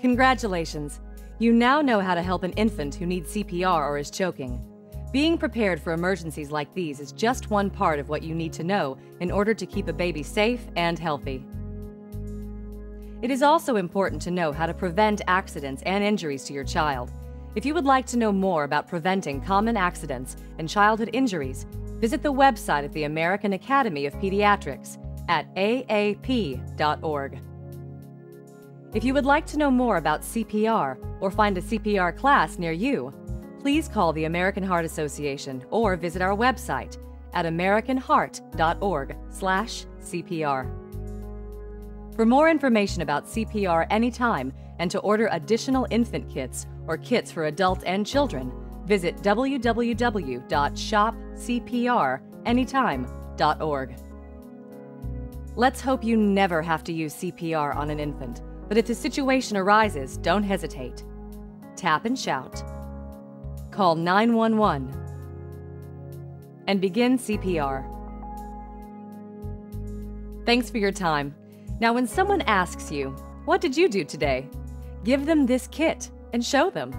Congratulations! You now know how to help an infant who needs CPR or is choking. Being prepared for emergencies like these is just one part of what you need to know in order to keep a baby safe and healthy. It is also important to know how to prevent accidents and injuries to your child. If you would like to know more about preventing common accidents and childhood injuries, visit the website of the American Academy of Pediatrics at aap.org. If you would like to know more about CPR or find a CPR class near you, please call the American Heart Association or visit our website at americanheart.org/cpr. For more information about CPR anytime and to order additional infant kits or kits for adults and children, visit www.shopcpranytime.org. Let's hope you never have to use CPR on an infant, but if the situation arises, don't hesitate. Tap and shout. Call 911 and begin CPR. Thanks for your time. Now, when someone asks you, What did you do today? give them this kit and show them.